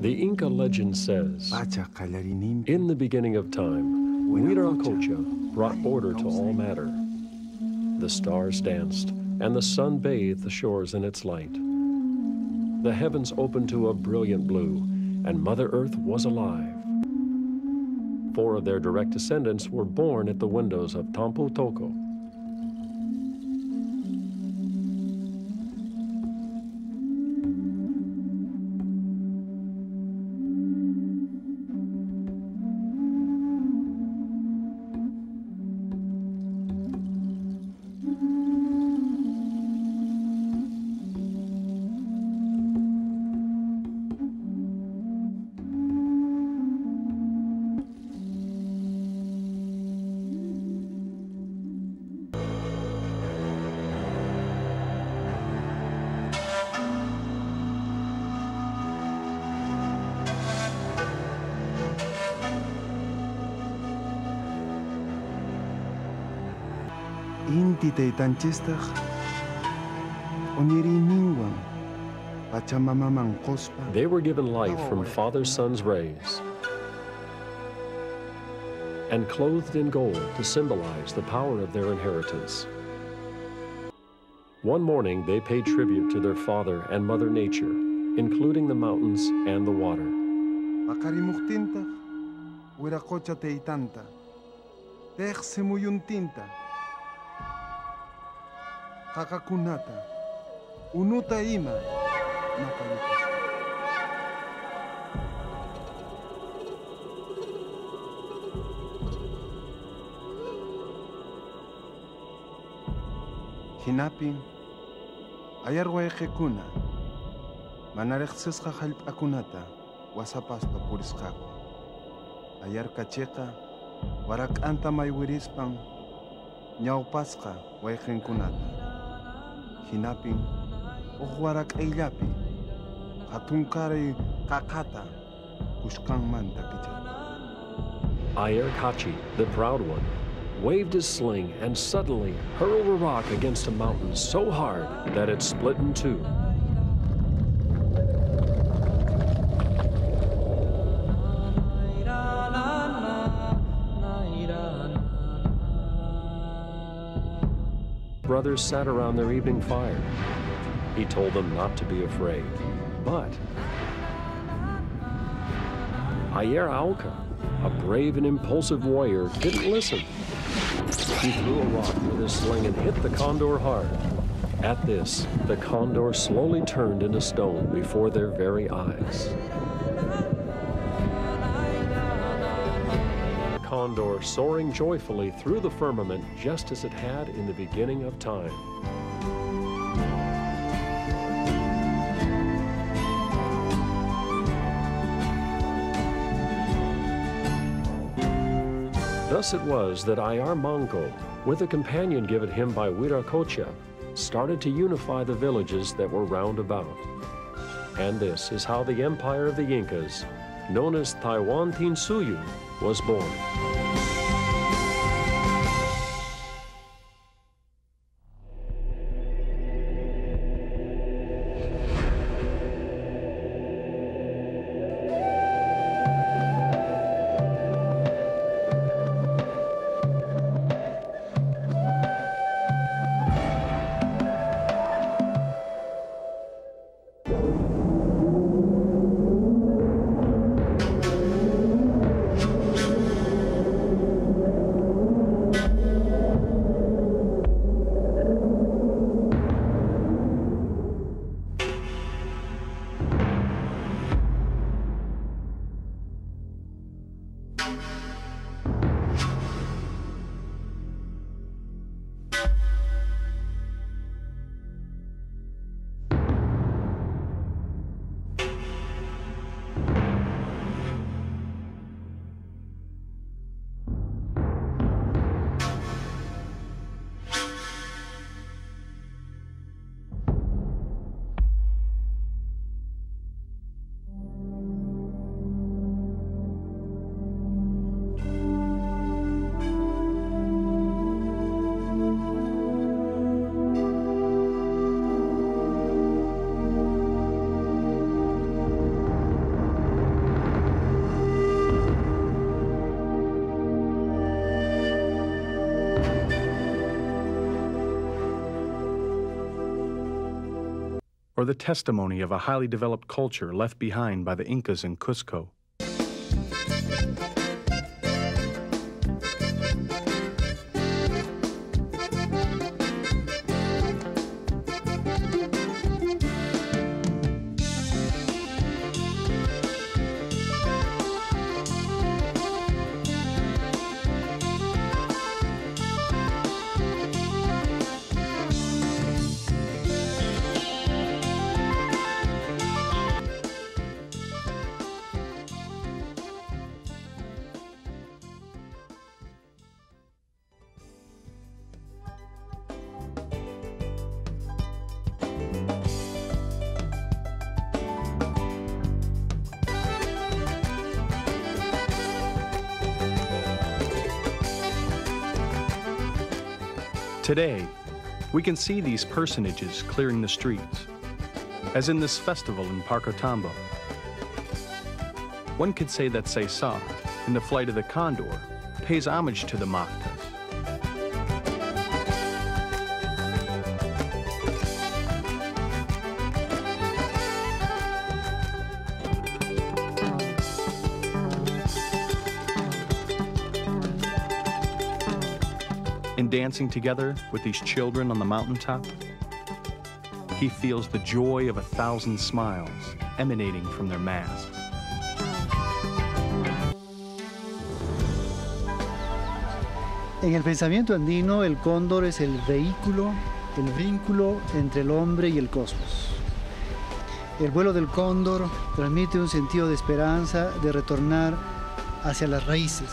The Inca legend says, In the beginning of time, Huiracocha brought order to all matter. The stars danced, and the sun bathed the shores in its light. The heavens opened to a brilliant blue, and Mother Earth was alive. Four of their direct descendants were born at the windows of Tampu Tocco. Pachamamaman quspa They were given life from Father Sun's rays and clothed in gold to symbolize the power of their inheritance. One morning, they paid tribute to their father and Mother Nature, including the mountains and the water. taytanta teq hakakunata unuta ima napalipas hinapin ayarwayqikuna manariqsisqa hallp'akunata wasapaspa purisqaku ayarkachiqa warak'anta maywirispan ñawpasqa wayqinkunata hinapin kichata Ayar Kachi, the proud one, waved his sling and suddenly hurled a rock against a mountain so hard that it split in two. Brothers sat around their evening fire. He told them not to be afraid. But Ayar Auka, a brave and impulsive warrior, didn't listen. He threw a rock with his sling and hit the condor hard. At this, the condor slowly turned into stone before their very eyes. Condor soaring joyfully through the firmament just as it had in the beginning of time. Thus it was that Ayar Manco, with a companion given him by Huiracocha, started to unify the villages that were round about. And this is how the empire of the Incas, known as Tawantinsuyu, was born. Or the testimony of a highly developed culture left behind by the Incas in Cusco. Today, we can see these personages clearing the streets, as in this festival in Paucartambo. One could say that Cesar, in the Flight of the Condor, pays homage to the Mactas. In dancing together with these children on the mountaintop, he feels the joy of a thousand smiles emanating from their masks. En el pensamiento andino, el cóndor es el vehículo, el vínculo entre el hombre y el cosmos. El vuelo del cóndor transmite un sentido de esperanza, de retornar hacia las raíces,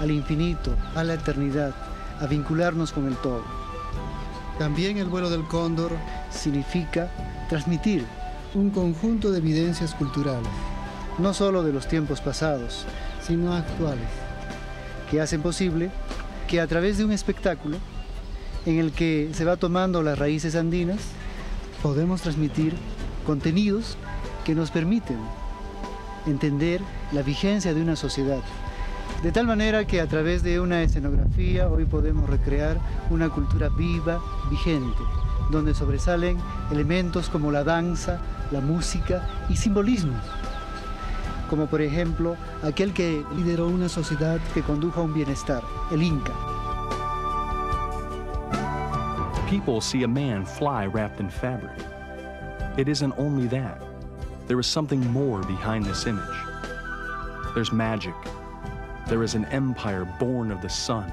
al infinito, a la eternidad, a vincularnos con el todo. También el vuelo del cóndor significa transmitir un conjunto de evidencias culturales, no solo de los tiempos pasados, sino actuales, que hacen posible que a través de un espectáculo en el que se va tomando las raíces andinas, podemos transmitir contenidos que nos permiten entender la vigencia de una sociedad, de tal manera que a través de una escenografía hoy podemos recrear una cultura viva, vigente, donde sobresalen elementos como la danza, la música y simbolismos, como por ejemplo aquel que lideró una sociedad que condujo a un bienestar, el Inca. People see a man fly wrapped in fabric. It isn't only that. There is something more behind this image. There's magic, there is an empire born of the sun,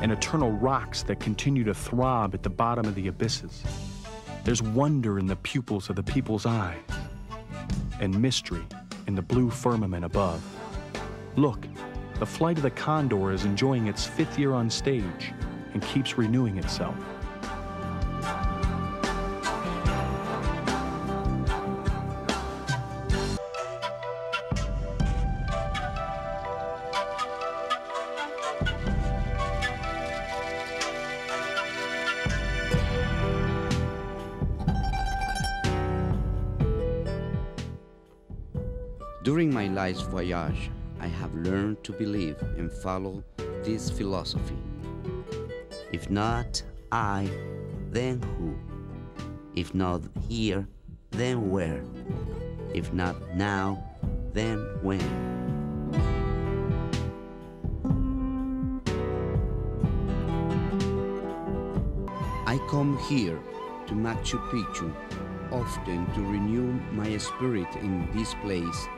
and eternal rocks that continue to throb at the bottom of the abysses. There's wonder in the pupils of the people's eyes, and mystery in the blue firmament above. Look, the flight of the condor is enjoying its fifth year on stage and keeps renewing itself. During my life's voyage, I have learned to believe and follow this philosophy. If not I, then who? If not here, then where? If not now, then when? I come here to Machu Picchu often to renew my spirit in this place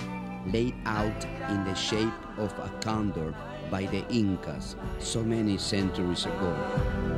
laid out in the shape of a condor by the Incas so many centuries ago.